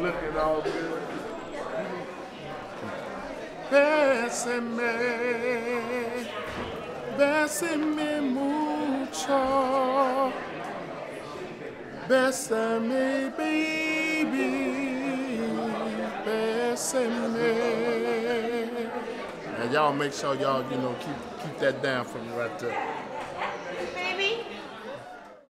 Looking all good. Bésame, bésame mucho. Bésame, baby, bésame. And y'all make sure y'all, you know, keep keep that down for me right there.